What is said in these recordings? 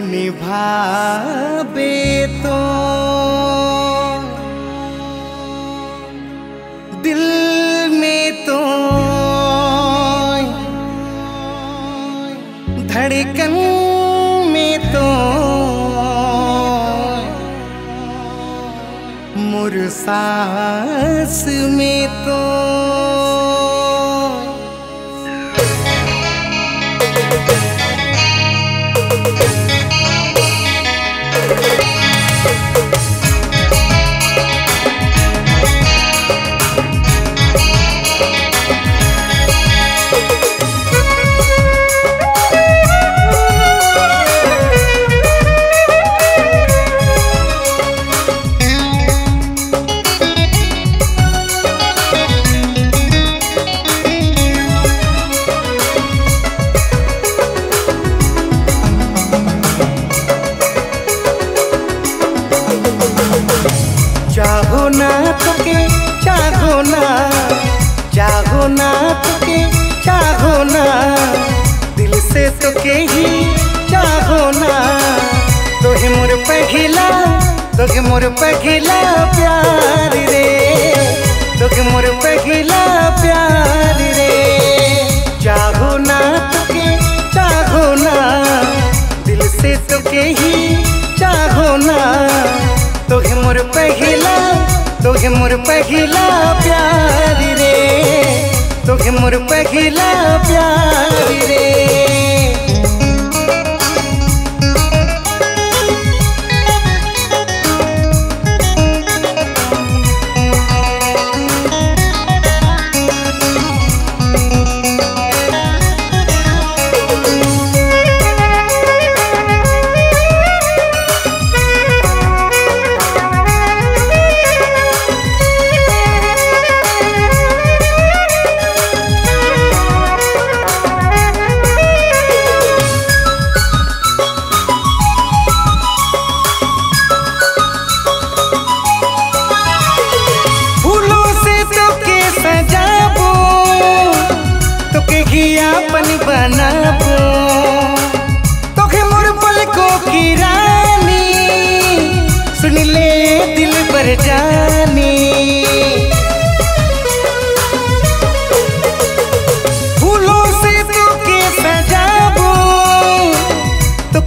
निभाबे तो। दिल में तो धड़कन में तो मुरसास में तो ना तुके चाहो ना चाहो ना तुके चाहो ना। दिल से तुके ही चाहो ना। तोहे मोर पहला, तोहे मोर पहला प्यार रे। तोहे मोर पहला प्यार रे। चाहो ना तुके चाहो ना, दिल से तुके ही तोहे मोर पहला प्यार रे तोहे मोर पहला प्यार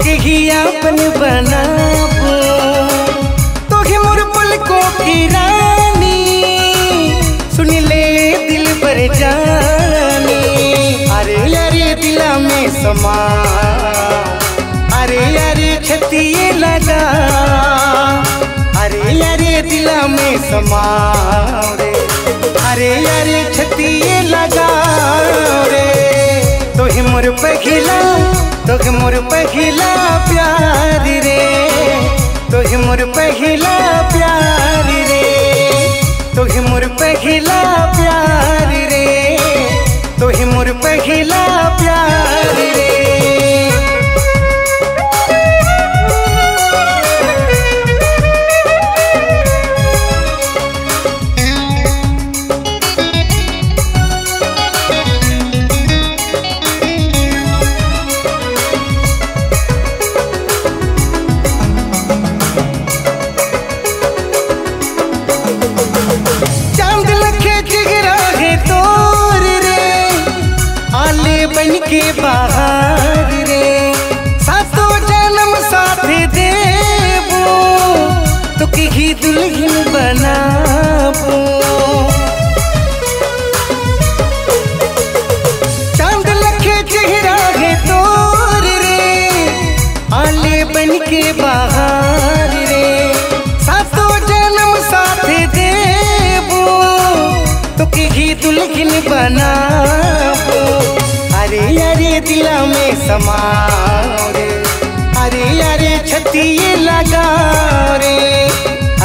तो तो सुन ले दिल पर जानी। अरे अरे दिला में समा। अरे अरे छतिए लगा। अरे अरे दिला में समा रे। अरे अरे छतिए लगा रे। तोहे मोर पहला तोहे मोर पहला प्यार रे तोहे मोर पहला तो की दुल्हन बनाबो चाँद लखे चेहरा है तोर रे, आले बन के बाहर रे। सातों जन्म साथ देबो तो की दुल्हन बनाबो अरे अरे दिला में समा रे, अरे अरे छतिए लगा रे।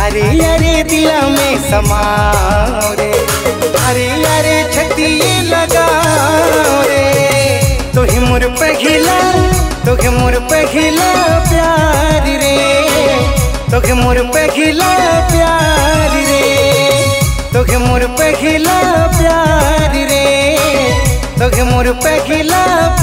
अरे अरे दिला में समा रे। अरे अरे छतिए लगा रे। तोहे मोर पहला तोहे मोर पहला प्यार रे। तोहे मोर पहला प्यार रे। तोहे मोर पहला प्यार रे। तोहे मोर पहला प्यार रे